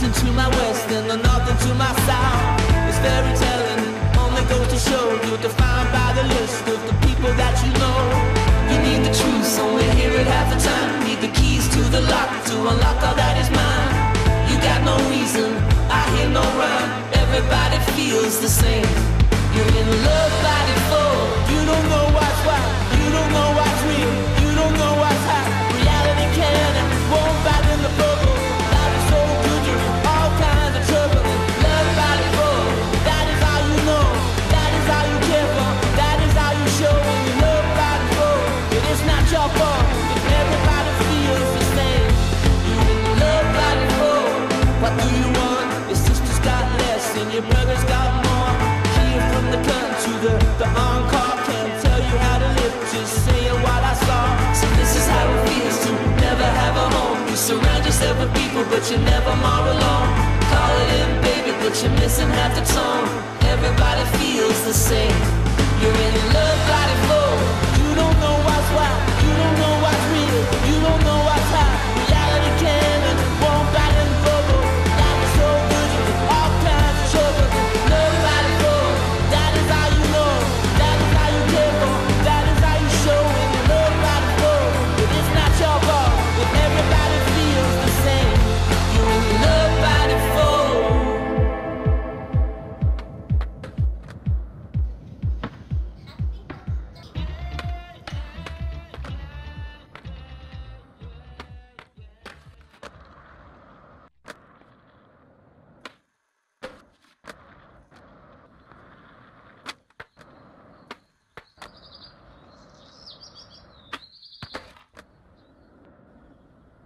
Into to my way. your brother's got more. From the the. Can't tell you how to live, just saying what I saw. So this is how it feels to never have a home. You surround yourself with people, but you're never more alone.